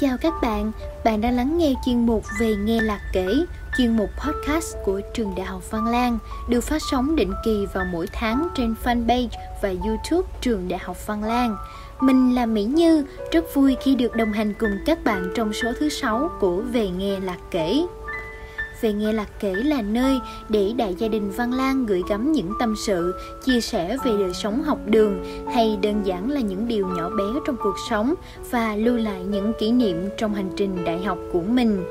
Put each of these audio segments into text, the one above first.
Chào các bạn, bạn đang lắng nghe chuyên mục về nghe lạc kể, chuyên mục podcast của trường Đại học Văn Lang, được phát sóng định kỳ vào mỗi tháng trên fanpage và YouTube trường Đại học Văn Lang. Mình là Mỹ Như, rất vui khi được đồng hành cùng các bạn trong số thứ 6 của Về nghe lạc kể. Về nghe lạc kể là nơi để đại gia đình Văn Lan gửi gắm những tâm sự, chia sẻ về đời sống học đường hay đơn giản là những điều nhỏ bé trong cuộc sống và lưu lại những kỷ niệm trong hành trình đại học của mình.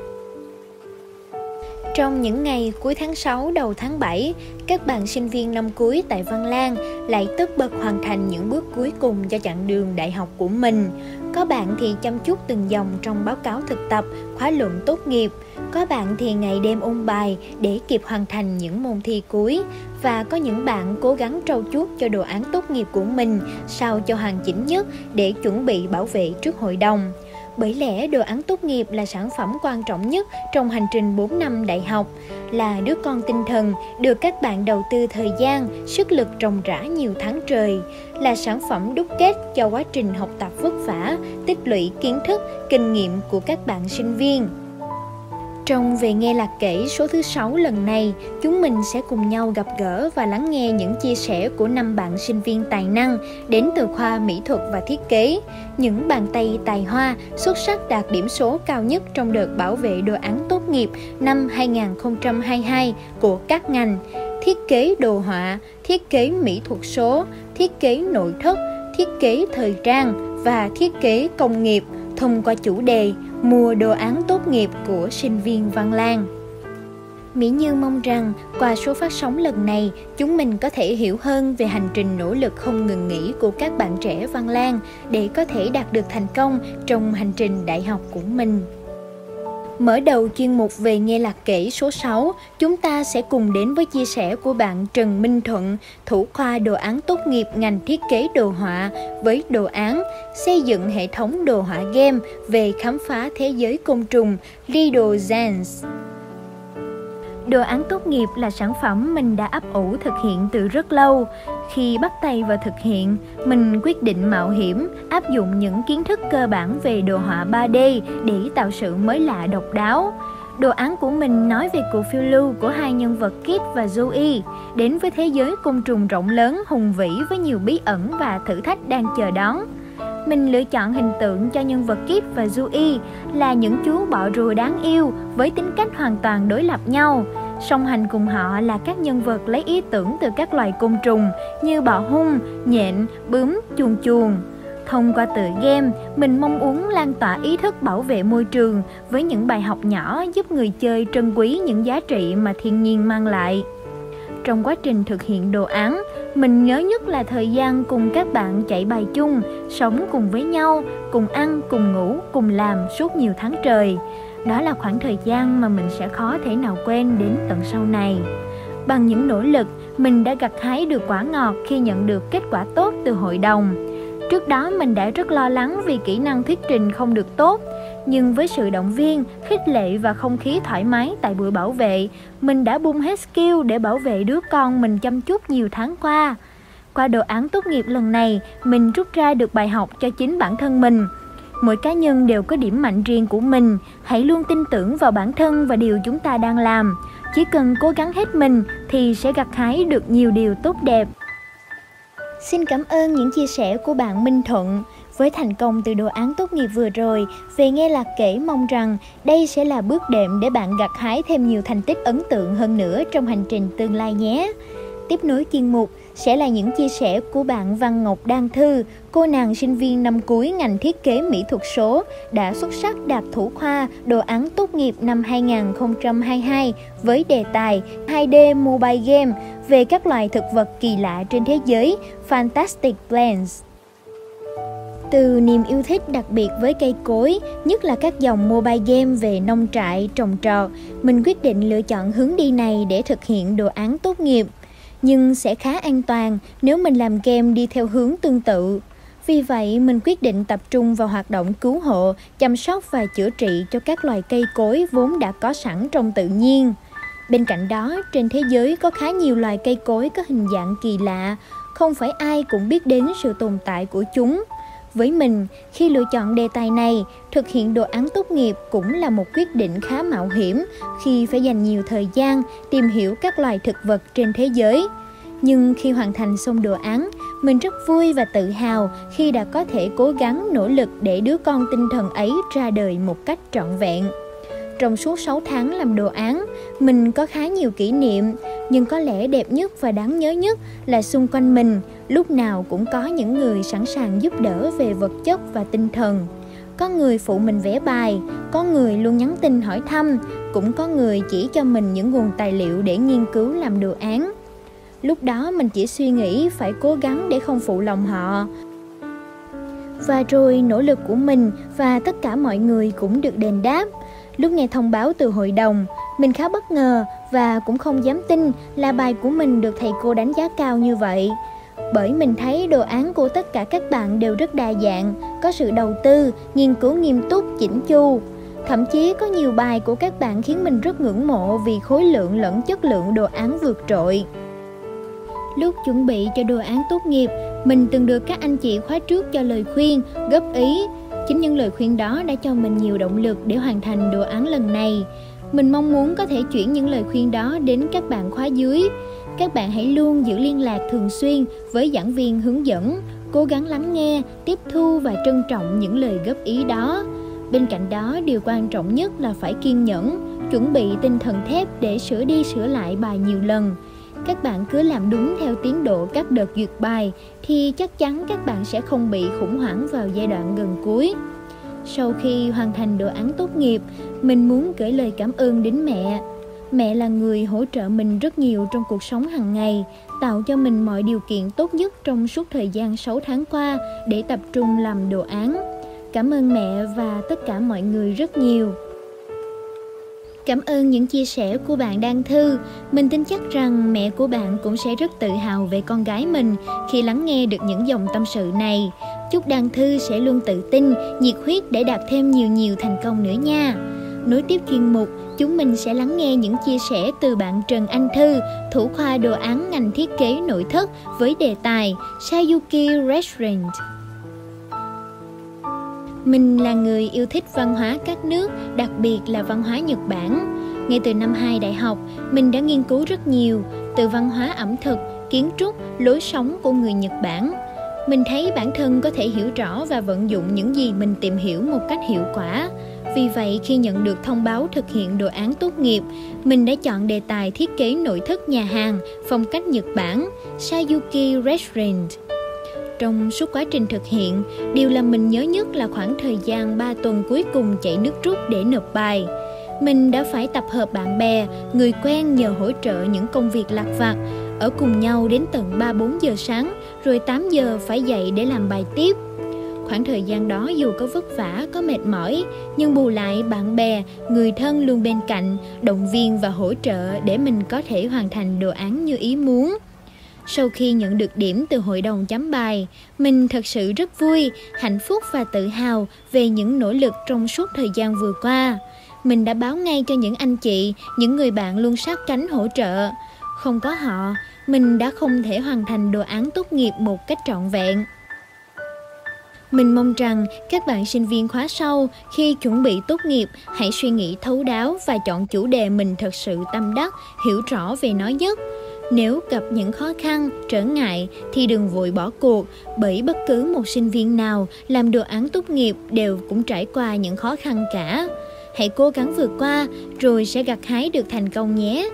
Trong những ngày cuối tháng 6 đầu tháng 7, các bạn sinh viên năm cuối tại Văn Lang lại tất bật hoàn thành những bước cuối cùng cho chặng đường đại học của mình. Có bạn thì chăm chút từng dòng trong báo cáo thực tập, khóa luận tốt nghiệp, có bạn thì ngày đêm ôn bài để kịp hoàn thành những môn thi cuối và có những bạn cố gắng trau chuốt cho đồ án tốt nghiệp của mình sao cho hoàn chỉnh nhất để chuẩn bị bảo vệ trước hội đồng. Bởi lẽ đồ án tốt nghiệp là sản phẩm quan trọng nhất trong hành trình 4 năm đại học, là đứa con tinh thần được các bạn đầu tư thời gian, sức lực trồng rã nhiều tháng trời, là sản phẩm đúc kết cho quá trình học tập vất vả, tích lũy kiến thức, kinh nghiệm của các bạn sinh viên. Trong Về Nghe Lạc Kể số thứ 6 lần này, chúng mình sẽ cùng nhau gặp gỡ và lắng nghe những chia sẻ của năm bạn sinh viên tài năng đến từ khoa mỹ thuật và thiết kế. Những bàn tay tài hoa xuất sắc đạt điểm số cao nhất trong đợt bảo vệ đồ án tốt nghiệp năm 2022 của các ngành thiết kế đồ họa, thiết kế mỹ thuật số, thiết kế nội thất, thiết kế thời trang và thiết kế công nghiệp thông qua chủ đề mùa đồ án tốt nghiệp của sinh viên Văn Lang. Mỹ Như mong rằng qua số phát sóng lần này, chúng mình có thể hiểu hơn về hành trình nỗ lực không ngừng nghỉ của các bạn trẻ Văn Lang để có thể đạt được thành công trong hành trình đại học của mình. Mở đầu chuyên mục về nghe lạc kể số 6, chúng ta sẽ cùng đến với chia sẻ của bạn Trần Minh Thuận, thủ khoa đồ án tốt nghiệp ngành thiết kế đồ họa với đồ án xây dựng hệ thống đồ họa game về khám phá thế giới côn trùng Riddle Dance. Đồ án tốt nghiệp là sản phẩm mình đã ấp ủ thực hiện từ rất lâu. Khi bắt tay vào thực hiện, mình quyết định mạo hiểm, áp dụng những kiến thức cơ bản về đồ họa 3D để tạo sự mới lạ độc đáo. Đồ án của mình nói về cuộc phiêu lưu của hai nhân vật Kit và Zoe đến với thế giới côn trùng rộng lớn hùng vĩ với nhiều bí ẩn và thử thách đang chờ đón. Mình lựa chọn hình tượng cho nhân vật Kip và Zui là những chú bọ rùa đáng yêu với tính cách hoàn toàn đối lập nhau. Song hành cùng họ là các nhân vật lấy ý tưởng từ các loài côn trùng như bọ hung, nhện, bướm, chuồn chuồn. Thông qua tựa game, mình mong muốn lan tỏa ý thức bảo vệ môi trường với những bài học nhỏ giúp người chơi trân quý những giá trị mà thiên nhiên mang lại. Trong quá trình thực hiện đồ án, mình nhớ nhất là thời gian cùng các bạn chạy bài chung, sống cùng với nhau, cùng ăn, cùng ngủ, cùng làm suốt nhiều tháng trời. Đó là khoảng thời gian mà mình sẽ khó thể nào quên đến tận sau này. Bằng những nỗ lực, mình đã gặt hái được quả ngọt khi nhận được kết quả tốt từ hội đồng. Trước đó mình đã rất lo lắng vì kỹ năng thuyết trình không được tốt, nhưng với sự động viên, khích lệ và không khí thoải mái tại buổi bảo vệ, mình đã bung hết skill để bảo vệ đứa con mình chăm chút nhiều tháng qua. Qua đồ án tốt nghiệp lần này, mình rút ra được bài học cho chính bản thân mình. Mỗi cá nhân đều có điểm mạnh riêng của mình, hãy luôn tin tưởng vào bản thân và điều chúng ta đang làm. Chỉ cần cố gắng hết mình thì sẽ gặt hái được nhiều điều tốt đẹp. Xin cảm ơn những chia sẻ của bạn Minh Thuận. Với thành công từ đồ án tốt nghiệp vừa rồi, về nghe lạc kể mong rằng đây sẽ là bước đệm để bạn gặt hái thêm nhiều thành tích ấn tượng hơn nữa trong hành trình tương lai nhé. Tiếp nối chuyên mục sẽ là những chia sẻ của bạn Văn Ngọc Đan Thư, cô nàng sinh viên năm cuối ngành thiết kế mỹ thuật số đã xuất sắc đạt thủ khoa đồ án tốt nghiệp năm 2022 với đề tài 2D Mobile Game về các loài thực vật kỳ lạ trên thế giới Fantastic Plants. Từ niềm yêu thích đặc biệt với cây cối, nhất là các dòng mobile game về nông trại, trồng trọt, mình quyết định lựa chọn hướng đi này để thực hiện đồ án tốt nghiệp. Nhưng sẽ khá an toàn nếu mình làm game đi theo hướng tương tự. Vì vậy, mình quyết định tập trung vào hoạt động cứu hộ, chăm sóc và chữa trị cho các loài cây cối vốn đã có sẵn trong tự nhiên. Bên cạnh đó, trên thế giới có khá nhiều loài cây cối có hình dạng kỳ lạ, không phải ai cũng biết đến sự tồn tại của chúng với mình, khi lựa chọn đề tài này, thực hiện đồ án tốt nghiệp cũng là một quyết định khá mạo hiểm khi phải dành nhiều thời gian tìm hiểu các loài thực vật trên thế giới. Nhưng khi hoàn thành xong đồ án, mình rất vui và tự hào khi đã có thể cố gắng nỗ lực để đứa con tinh thần ấy ra đời một cách trọn vẹn. Trong suốt 6 tháng làm đồ án, mình có khá nhiều kỷ niệm, nhưng có lẽ đẹp nhất và đáng nhớ nhất là xung quanh mình lúc nào cũng có những người sẵn sàng giúp đỡ về vật chất và tinh thần. Có người phụ mình vẽ bài, có người luôn nhắn tin hỏi thăm, cũng có người chỉ cho mình những nguồn tài liệu để nghiên cứu làm đồ án. Lúc đó mình chỉ suy nghĩ phải cố gắng để không phụ lòng họ. Và rồi nỗ lực của mình và tất cả mọi người cũng được đền đáp. Lúc nghe thông báo từ hội đồng, mình khá bất ngờ và cũng không dám tin là bài của mình được thầy cô đánh giá cao như vậy. Bởi mình thấy đồ án của tất cả các bạn đều rất đa dạng, có sự đầu tư, nghiên cứu nghiêm túc, chỉnh chu. Thậm chí có nhiều bài của các bạn khiến mình rất ngưỡng mộ vì khối lượng lẫn chất lượng đồ án vượt trội. Lúc chuẩn bị cho đồ án tốt nghiệp, mình từng được các anh chị khóa trước cho lời khuyên, góp ý. Chính những lời khuyên đó đã cho mình nhiều động lực để hoàn thành đồ án lần này. Mình mong muốn có thể chuyển những lời khuyên đó đến các bạn khóa dưới. Các bạn hãy luôn giữ liên lạc thường xuyên với giảng viên hướng dẫn, cố gắng lắng nghe, tiếp thu và trân trọng những lời góp ý đó. Bên cạnh đó, điều quan trọng nhất là phải kiên nhẫn, chuẩn bị tinh thần thép để sửa đi sửa lại bài nhiều lần. Các bạn cứ làm đúng theo tiến độ các đợt duyệt bài thì chắc chắn các bạn sẽ không bị khủng hoảng vào giai đoạn gần cuối. Sau khi hoàn thành đồ án tốt nghiệp, mình muốn gửi lời cảm ơn đến mẹ. Mẹ là người hỗ trợ mình rất nhiều trong cuộc sống hàng ngày, tạo cho mình mọi điều kiện tốt nhất trong suốt thời gian 6 tháng qua để tập trung làm đồ án. Cảm ơn mẹ và tất cả mọi người rất nhiều. Cảm ơn những chia sẻ của bạn đang Thư. Mình tin chắc rằng mẹ của bạn cũng sẽ rất tự hào về con gái mình khi lắng nghe được những dòng tâm sự này. Chúc Đan Thư sẽ luôn tự tin, nhiệt huyết để đạt thêm nhiều nhiều thành công nữa nha. Nối tiếp chuyên mục, chúng mình sẽ lắng nghe những chia sẻ từ bạn Trần Anh Thư, thủ khoa đồ án ngành thiết kế nội thất với đề tài Sayuki Restaurant. Mình là người yêu thích văn hóa các nước, đặc biệt là văn hóa Nhật Bản. Ngay từ năm 2 đại học, mình đã nghiên cứu rất nhiều, từ văn hóa ẩm thực, kiến trúc, lối sống của người Nhật Bản. Mình thấy bản thân có thể hiểu rõ và vận dụng những gì mình tìm hiểu một cách hiệu quả. Vì vậy, khi nhận được thông báo thực hiện đồ án tốt nghiệp, mình đã chọn đề tài thiết kế nội thất nhà hàng phong cách Nhật Bản Sayuki Restaurant. Trong suốt quá trình thực hiện, điều làm mình nhớ nhất là khoảng thời gian 3 tuần cuối cùng chạy nước rút để nộp bài. Mình đã phải tập hợp bạn bè, người quen nhờ hỗ trợ những công việc lặt vặt, ở cùng nhau đến tận 3-4 giờ sáng, rồi 8 giờ phải dậy để làm bài tiếp. Khoảng thời gian đó dù có vất vả, có mệt mỏi, nhưng bù lại bạn bè, người thân luôn bên cạnh, động viên và hỗ trợ để mình có thể hoàn thành đồ án như ý muốn. Sau khi nhận được điểm từ hội đồng chấm bài, mình thật sự rất vui, hạnh phúc và tự hào về những nỗ lực trong suốt thời gian vừa qua. Mình đã báo ngay cho những anh chị, những người bạn luôn sát cánh hỗ trợ. Không có họ, mình đã không thể hoàn thành đồ án tốt nghiệp một cách trọn vẹn. Mình mong rằng các bạn sinh viên khóa sau khi chuẩn bị tốt nghiệp hãy suy nghĩ thấu đáo và chọn chủ đề mình thật sự tâm đắc, hiểu rõ về nó nhất. Nếu gặp những khó khăn, trở ngại thì đừng vội bỏ cuộc bởi bất cứ một sinh viên nào làm đồ án tốt nghiệp đều cũng trải qua những khó khăn cả. Hãy cố gắng vượt qua rồi sẽ gặt hái được thành công nhé.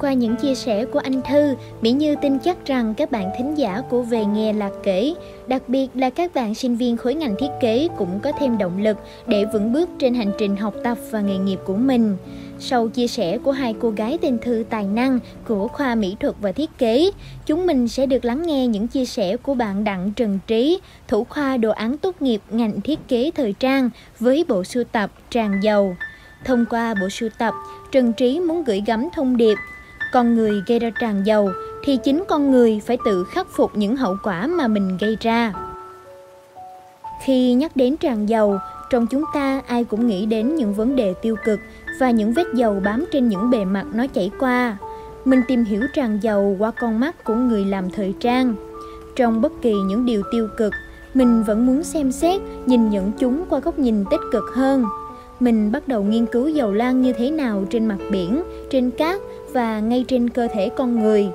Qua những chia sẻ của anh Thư, Mỹ Như tin chắc rằng các bạn thính giả của Về nghề Lạc Kể, đặc biệt là các bạn sinh viên khối ngành thiết kế cũng có thêm động lực để vững bước trên hành trình học tập và nghề nghiệp của mình. Sau chia sẻ của hai cô gái tên Thư tài năng của khoa mỹ thuật và thiết kế, chúng mình sẽ được lắng nghe những chia sẻ của bạn Đặng Trần Trí, thủ khoa đồ án tốt nghiệp ngành thiết kế thời trang với bộ sưu tập Tràn Dầu. Thông qua bộ sưu tập, Trần Trí muốn gửi gắm thông điệp con người gây ra tràn dầu thì chính con người phải tự khắc phục những hậu quả mà mình gây ra. Khi nhắc đến tràn dầu, trong chúng ta ai cũng nghĩ đến những vấn đề tiêu cực và những vết dầu bám trên những bề mặt nó chảy qua. Mình tìm hiểu tràn dầu qua con mắt của người làm thời trang. Trong bất kỳ những điều tiêu cực, mình vẫn muốn xem xét, nhìn nhận chúng qua góc nhìn tích cực hơn. Mình bắt đầu nghiên cứu dầu loang như thế nào trên mặt biển, trên cát và ngay trên cơ thể con người.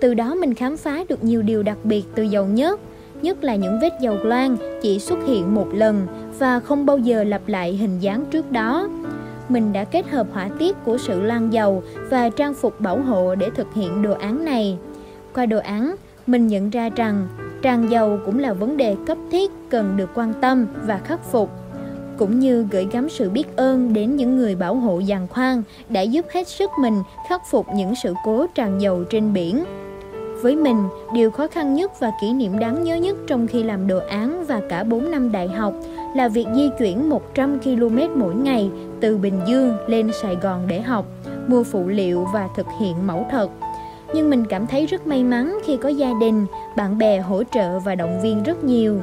Từ đó mình khám phá được nhiều điều đặc biệt từ dầu nhớt, nhất là những vết dầu loang chỉ xuất hiện một lần và không bao giờ lặp lại hình dáng trước đó. Mình đã kết hợp họa tiết của sự lan dầu và trang phục bảo hộ để thực hiện đồ án này. Qua đồ án, mình nhận ra rằng tràn dầu cũng là vấn đề cấp thiết cần được quan tâm và khắc phục cũng như gửi gắm sự biết ơn đến những người bảo hộ giàn khoan đã giúp hết sức mình khắc phục những sự cố tràn dầu trên biển. Với mình, điều khó khăn nhất và kỷ niệm đáng nhớ nhất trong khi làm đồ án và cả 4 năm đại học là việc di chuyển 100 km mỗi ngày từ Bình Dương lên Sài Gòn để học, mua phụ liệu và thực hiện mẫu thật. Nhưng mình cảm thấy rất may mắn khi có gia đình, bạn bè hỗ trợ và động viên rất nhiều.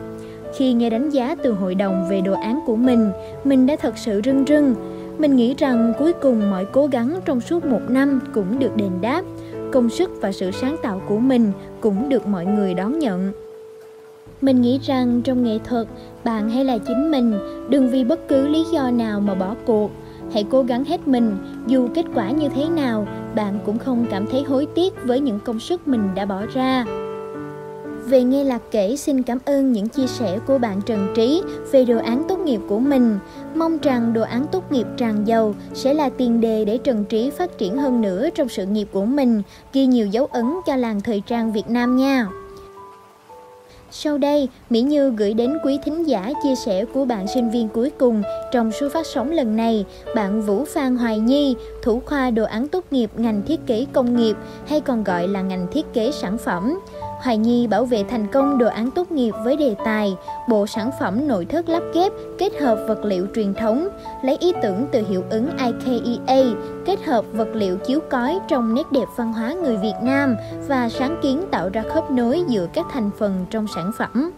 Khi nghe đánh giá từ hội đồng về đồ án của mình, mình đã thật sự rưng rưng. Mình nghĩ rằng cuối cùng mọi cố gắng trong suốt một năm cũng được đền đáp, công sức và sự sáng tạo của mình cũng được mọi người đón nhận. Mình nghĩ rằng trong nghệ thuật, bạn hay là chính mình, đừng vì bất cứ lý do nào mà bỏ cuộc. Hãy cố gắng hết mình, dù kết quả như thế nào, bạn cũng không cảm thấy hối tiếc với những công sức mình đã bỏ ra. Về nghe lạc kể xin cảm ơn những chia sẻ của bạn Trần Trí về đồ án tốt nghiệp của mình. Mong rằng đồ án tốt nghiệp tràn dầu sẽ là tiền đề để Trần Trí phát triển hơn nữa trong sự nghiệp của mình, ghi nhiều dấu ấn cho làng thời trang Việt Nam nha. Sau đây, Mỹ Như gửi đến quý thính giả chia sẻ của bạn sinh viên cuối cùng trong số phát sóng lần này, bạn Vũ Phan Hoài Nhi, thủ khoa đồ án tốt nghiệp ngành thiết kế công nghiệp hay còn gọi là ngành thiết kế sản phẩm. Hoài Nhi bảo vệ thành công đồ án tốt nghiệp với đề tài Bộ sản phẩm nội thất lắp ghép kết hợp vật liệu truyền thống Lấy ý tưởng từ hiệu ứng IKEA kết hợp vật liệu chiếu cói trong nét đẹp văn hóa người Việt Nam Và sáng kiến tạo ra khớp nối giữa các thành phần trong sản phẩm.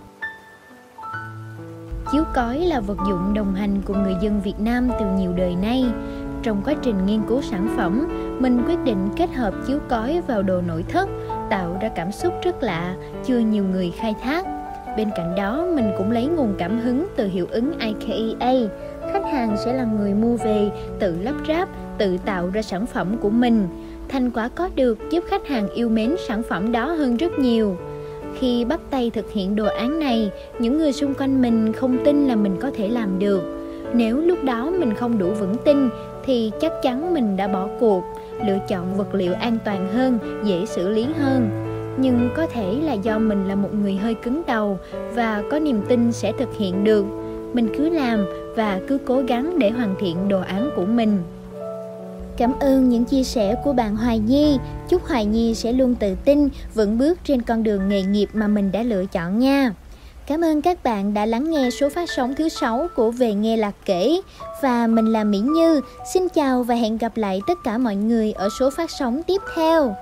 Chiếu cói là vật dụng đồng hành cùng người dân Việt Nam từ nhiều đời nay. Trong quá trình nghiên cứu sản phẩm, mình quyết định kết hợp chiếu cói vào đồ nội thất, tạo ra cảm xúc rất lạ, chưa nhiều người khai thác. Bên cạnh đó, mình cũng lấy nguồn cảm hứng từ hiệu ứng IKEA. Khách hàng sẽ là người mua về, tự lắp ráp, tự tạo ra sản phẩm của mình. Thành quả có được giúp khách hàng yêu mến sản phẩm đó hơn rất nhiều. Khi bắt tay thực hiện đồ án này, những người xung quanh mình không tin là mình có thể làm được. Nếu lúc đó mình không đủ vững tin thì chắc chắn mình đã bỏ cuộc lựa chọn vật liệu an toàn hơn dễ xử lý hơn nhưng có thể là do mình là một người hơi cứng đầu và có niềm tin sẽ thực hiện được mình cứ làm và cứ cố gắng để hoàn thiện đồ án của mình Cảm ơn những chia sẻ của bạn Hoài Nhi. Chúc Hoài Nhi sẽ luôn tự tin, vững bước trên con đường nghề nghiệp mà mình đã lựa chọn nha. Cảm ơn các bạn đã lắng nghe số phát sóng thứ 6 của Về Nghe Lạc Kể. Và mình là Mỹ Như. Xin chào và hẹn gặp lại tất cả mọi người ở số phát sóng tiếp theo.